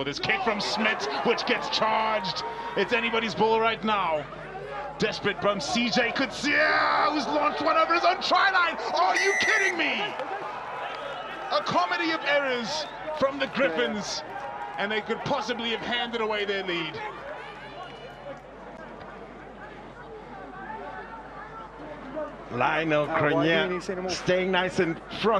With his kick from Smith, which gets charged. It's anybody's ball right now. Desperate from CJ Coetzee, who's launched one over his own try line. Are you kidding me? A comedy of errors from the Griffons, and they could possibly have handed away their lead. Lionel Ah, staying nice and front.